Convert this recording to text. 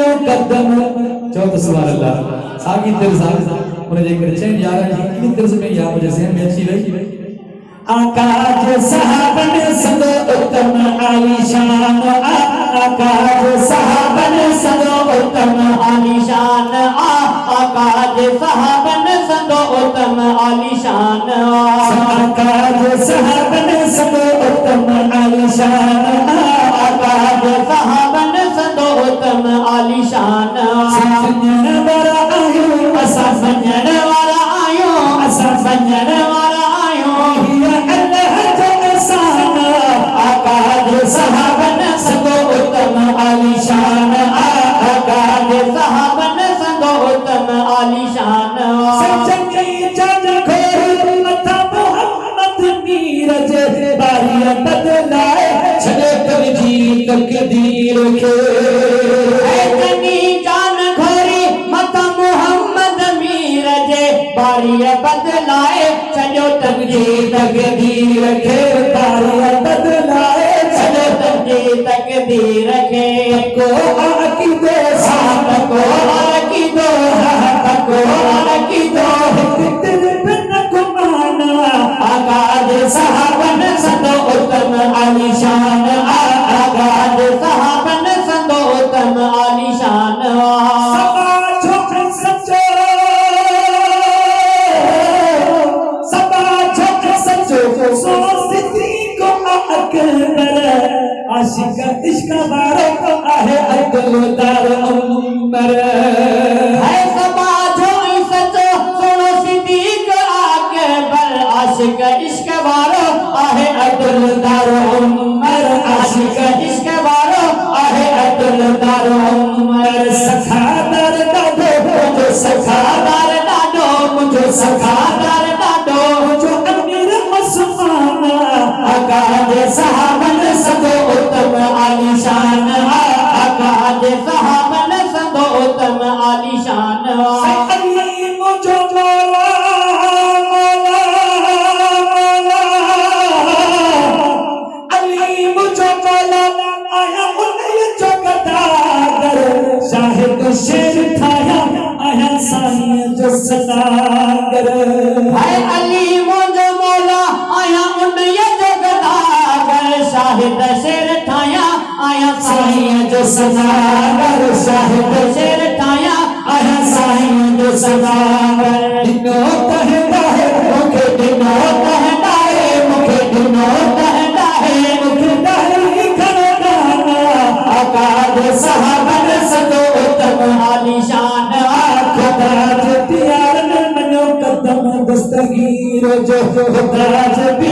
منو قدم چوتھ سبحان اللہ آگی درس انہیں جے کرے چین یارا جی انہیں درس میں یا مجھے ذہن میں اچھی رہی آقا جو صحابن سدو اتم عالی شان آقا جو صحابن سدو اتم عالی شان آقا جے صحابن سندو اتم عالی شان آقا جو صحابن عالی شان سنجن برا آیو، اسا سنجن والا آیو، اسا سنجن والا آیو۔ یا اللہ جو احسان، آقا جے صحابن سندو اتم عالی شان۔ آقا جے صحابن سندو اتم عالی شان۔ سچن کی جان کھول متا محمد میرج باری بدلائے چھڑے کر جی تقدیر کے۔ اے جے باری بدلائے چلو تقدیر تقدیر کے باری بدلائے چلو تقدیر تقدیر کے کو آکی دے ساتھ کو آکی دو کو آکی دو دل بن کمانا آقاد صحابن عاشق عشق بارو کو آہے عدل دار عمر۔ ہے سبا جو سچو سنو صدیق اکبر عاشق عشق وارو آہے عدل دار عمر۔ عاشق عشق وارو آہے عدل دار عمر۔ سکھا در دادو جو سکھا دار ڈاڈو مجھو سکھا دار ڈاڈو جو امیر عثمان آقاد صحابن سدو اتم عالی شان علی مجھو مولا مولا مولا علی مجھو مولا آیا انہیں جو قدادر شاہد شیر تھایا آیا سانی جو صداگر ہے علی مجھو مولا آیا ان یہ جگداگر شاہد جو خدا جو دیار